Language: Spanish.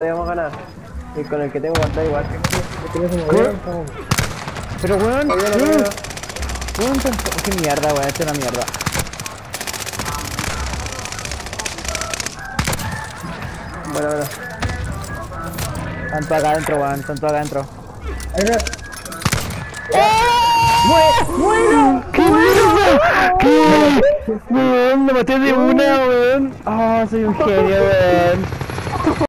debemos ganar. Y con el que tengo está igual. Pero weón, Oye. Weón, qué mierda, weón, esto es una mierda. Bueno, bueno. Tanto acá adentro, weón, tanto acá adentro. ¡Eh! ¡Bueno! ¡Qué mierda! ¿Qué? Weón, me maté de una, weón. Ah, soy un genio, weón.